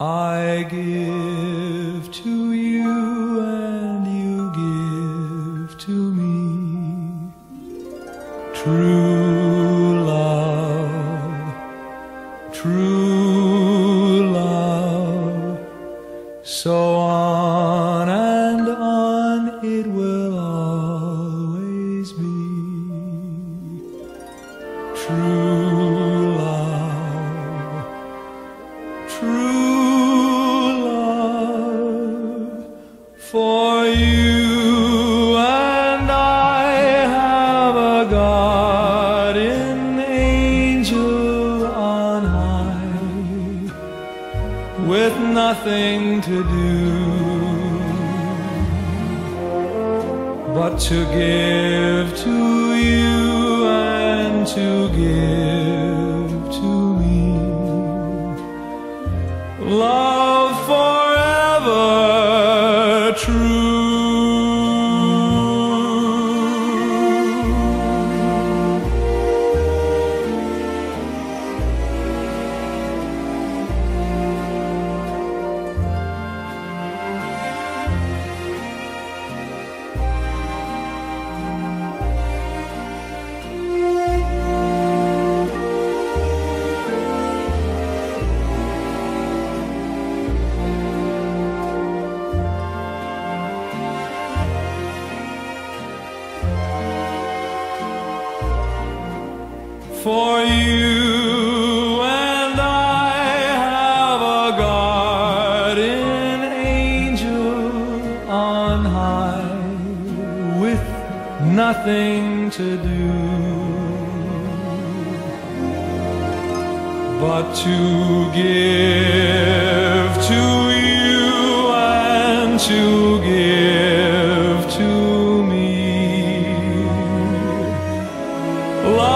I give to you and you give to me true love, true love. So on and on it will always be true For you and I have a guardian angel on high with nothing to do but to give to you and to give for you and I have a guardian angel on high with nothing to do but to give to you and to give to me. Love